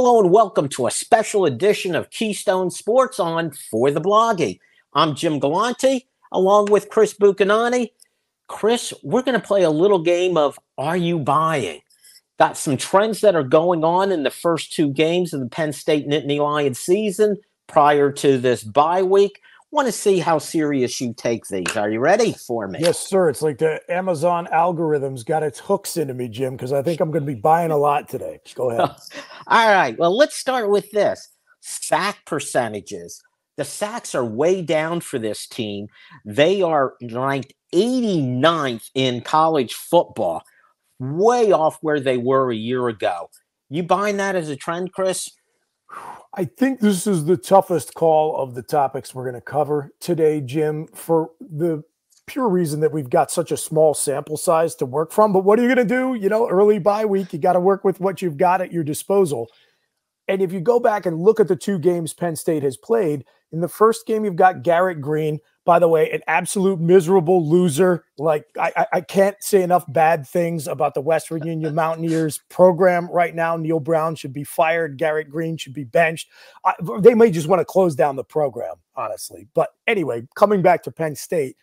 Hello and welcome to a special edition of Keystone Sports on For the Blogy. I'm Jim Galanti along with Chris Buchignani. Chris, we're going to play a little game of Are You Buying? Got some trends that are going on in the first two games of the Penn State Nittany Lions season prior to this bye week. Want to see how serious you take these. Are you ready for me? Yes, sir. It's like the Amazon algorithms got its hooks into me, Jim, because I think I'm going to be buying a lot today. Go ahead. All right. Well, let's start with this sack percentages. The sacks are way down for this team. They are ranked 89th in college football, way off where they were a year ago. You buying that as a trend, Chris? I think this is the toughest call of the topics we're going to cover today, Jim, for the pure reason that we've got such a small sample size to work from. But what are you going to do? You know, early bye week, you got to work with what you've got at your disposal. And if you go back and look at the two games Penn State has played, in the first game, you've got Garrett Greene. by the way, an absolute miserable loser. Like, I, I can't say enough bad things about the West Virginia Mountaineers program right now. Neal Brown should be fired. Garrett Greene should be benched. I, they may just want to close down the program, honestly. But anyway, coming back to Penn State,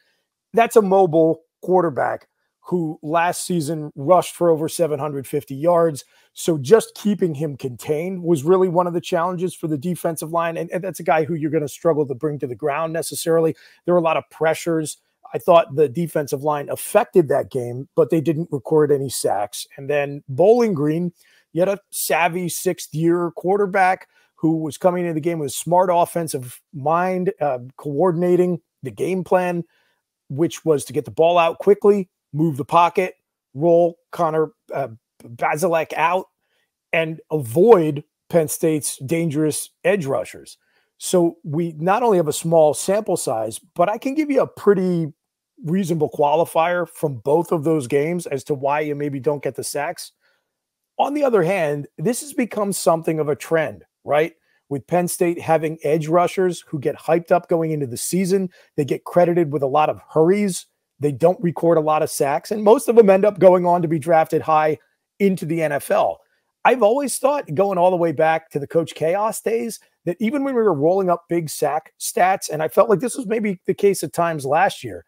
that's a mobile quarterback who last season rushed for over 750 yards. So just keeping him contained was really one of the challenges for the defensive line. And, and that's a guy who you're going to struggle to bring to the ground necessarily. There were a lot of pressures. I thought the defensive line affected that game, but they didn't record any sacks. And then Bowling Green, had a savvy sixth year quarterback who was coming into the game with a smart offensive mind, uh, coordinating the game plan, which was to get the ball out quickly, move the pocket, roll Connor uh, out, and avoid Penn State's dangerous edge rushers. So we not only have a small sample size, but I can give you a pretty reasonable qualifier from both of those games as to why you maybe don't get the sacks. On the other hand, this has become something of a trend, right? With Penn State having edge rushers who get hyped up going into the season, they get credited with a lot of hurries they don't record a lot of sacks, and most of them end up going on to be drafted high into the NFL. I've always thought, going all the way back to the Coach Chaos days, that even when we were rolling up big sack stats, and I felt like this was maybe the case at times last year,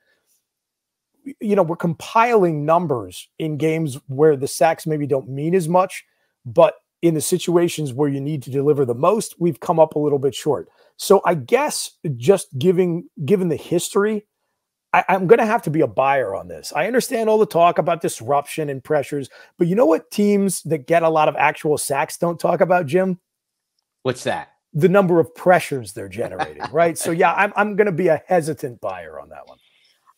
you know, we're compiling numbers in games where the sacks maybe don't mean as much, but in the situations where you need to deliver the most, we've come up a little bit short. So I guess just giving given the history I, am going to have to be a buyer on this. I understand all the talk about disruption and pressures, but you know what teams that get a lot of actual sacks don't talk about, Jim? What's that? The number of pressures they're generating, right? So, yeah, I'm, I'm going to be a hesitant buyer on that one.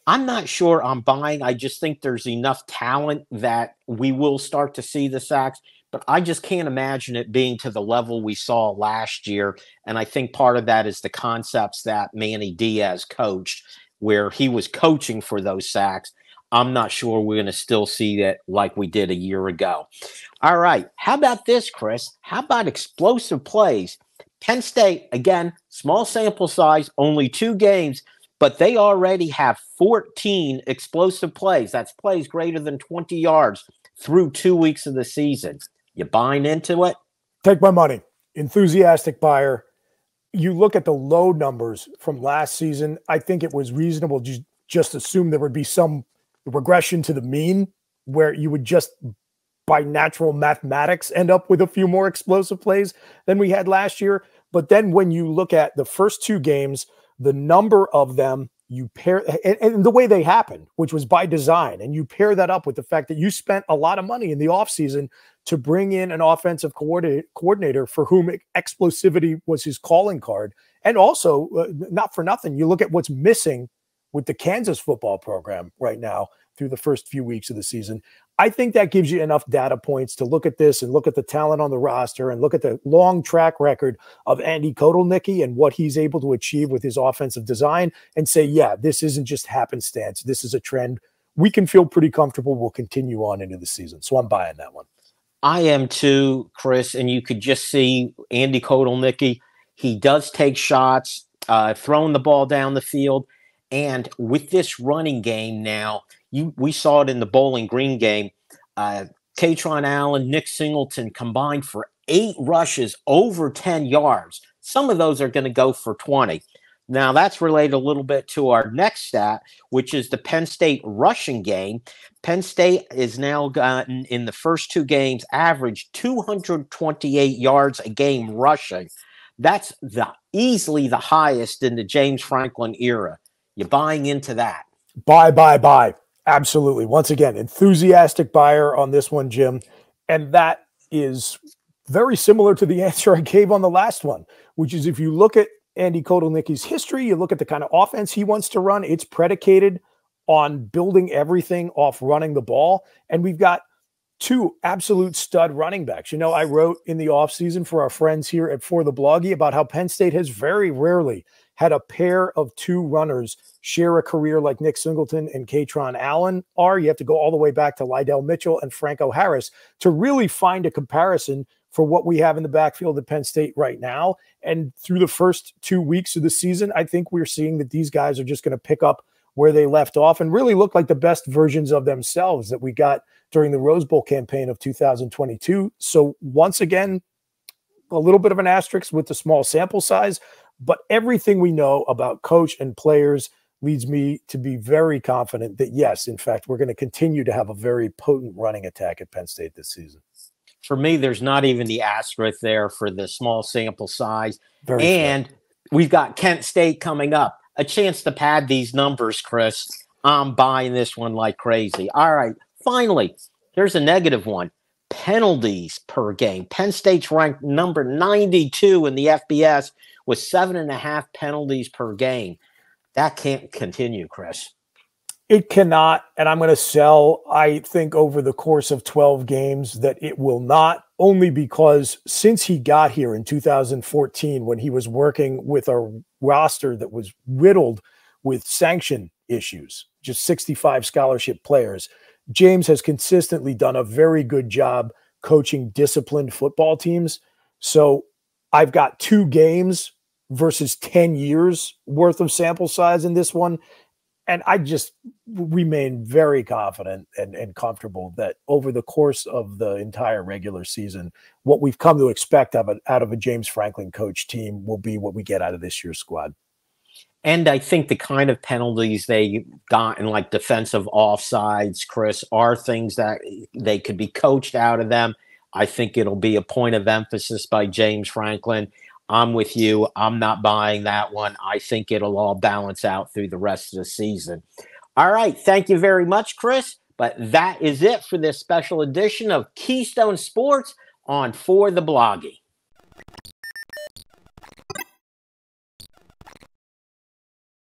I'm not sure I'm buying. I just think there's enough talent that we will start to see the sacks, but I just can't imagine it being to the level we saw last year. And I think part of that is the concepts that Manny Diaz coached where he was coaching for those sacks. I'm not sure we're going to still see that like we did a year ago. All right. How about this, Chris? How about explosive plays? Penn State, again, small sample size, only two games, but they already have 14 explosive plays. That's plays greater than 20 yards through two weeks of the season. You buying into it? Take my money. Enthusiastic buyer you look at the low numbers from last season, I think it was reasonable to just assume there would be some regression to the mean where you would just by natural mathematics end up with a few more explosive plays than we had last year. But then when you look at the first two games, the number of them you pair and, and, the way they happened, which was by design, and you pair that up with the fact that you spent a lot of money in the offseason to bring in an offensive coordinator for whom explosivity was his calling card. And also, uh, not for nothing, you look at what's missing with the Kansas football program right now through the first few weeks of the season. I think that gives you enough data points to look at this and look at the talent on the roster and look at the long track record of Andy Kotelnicki and what he's able to achieve with his offensive design and say, yeah, this isn't just happenstance. This is a trend. We can feel pretty comfortable. We'll continue on into the season. So I'm buying that one. I am too, Chris. And you could just see Andy Kotelnicki. He does take shots, uh, throwing the ball down the field. And with this running game now, you we saw it in the Bowling Green game. Uh, Kaytron Allen, Nick Singleton combined for eight rushes over 10 yards. Some of those are going to go for 20. Now, that's related a little bit to our next stat, which is the Penn State rushing game. Penn State is now gotten in the first two games average 228 yards a game rushing. That's the easily the highest in the James Franklin era. You're buying into that? Buy, buy, buy. Absolutely. Once again, enthusiastic buyer on this one, Jim. And that is very similar to the answer I gave on the last one, which is if you look at Andy Kotelnicki's history, you look at the kind of offense he wants to run, it's predicated on building everything off running the ball. And we've got two absolute stud running backs. You know, I wrote in the offseason for our friends here at For the Blogy about how Penn State has very rarely had a pair of two runners share a career like Nick Singleton and Kaytron Allen are. You have to go all the way back to Lydell Mitchell and Franco Harris to really find a comparison for what we have in the backfield at Penn State right now. And through the first two weeks of the season, I think we're seeing that these guys are just going to pick up where they left off and really look like the best versions of themselves that we got during the Rose Bowl campaign of 2022. So, once again, a little bit of an asterisk with the small sample size, but everything we know about coach and players leads me to be very confident that, yes, in fact, we're going to continue to have a very potent running attack at Penn State this season for me, there's not even the asterisk there for the small sample size. Very and fair. we've got Kent State coming up. A chance to pad these numbers, Chris. I'm buying this one like crazy. All right. Finally, here's a negative one penalties per game. Penn State's ranked number 92 in the FBS with seven and a half penalties per game. That can't continue, Chris. It cannot, and I'm going to sell, I think, over the course of 12 games that it will not, only because since he got here in 2014, when he was working with a roster that was riddled with sanction issues, just 65 scholarship players, James has consistently done a very good job coaching disciplined football teams. So I've got two games versus 10 years worth of sample size in this one and I just remain very confident and, and comfortable that over the course of the entire regular season, what we've come to expect of out of a James Franklin coach team will be what we get out of this year's squad. And I think the kind of penalties they got in like defensive offsides, Chris, are things that they could be coached out of them. I think it'll be a point of emphasis by James Franklin. I'm with you. I'm not buying that one. I think it'll all balance out through the rest of the season. All right. Thank you very much, Chris. But that is it for this special edition of Keystone Sports on For the Blogy.